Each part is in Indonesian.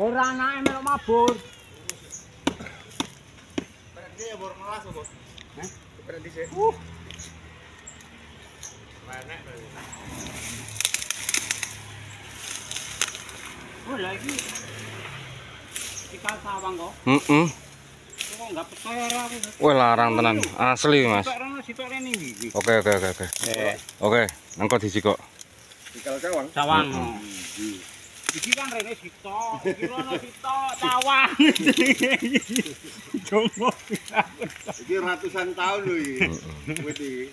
Ora anake melok mabur. Berarti ya bor melas bos. Berarti sih. Uh, berarti. oh lagi. Kita sawang kok. Heeh. Kok enggak percaya aku. Wah larang tenan. Asli, Mas. Sitok rono sitok rene iki. Oke, oke, oke, oke. Eh, Oke, engko dijikok. Dikal cawang. sawang. Iki kan rene sitok, iki rono sitok, sawang. Jomo. Iki ratusan tahun lho iki. Wit iki.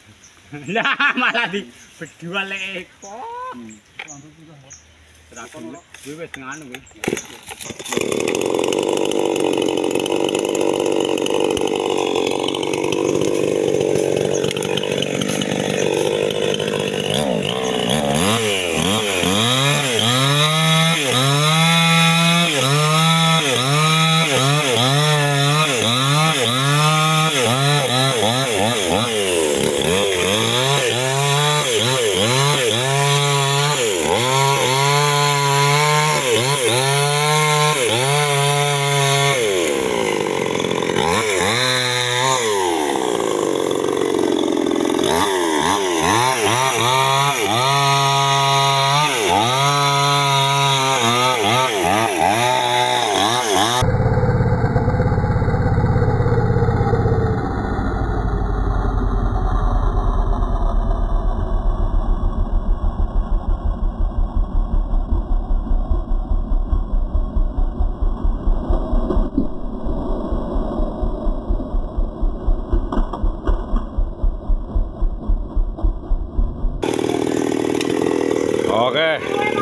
Lah malah di berdua lek eko. Terakon lho. Wis wis nganu wis. Oke. Okay.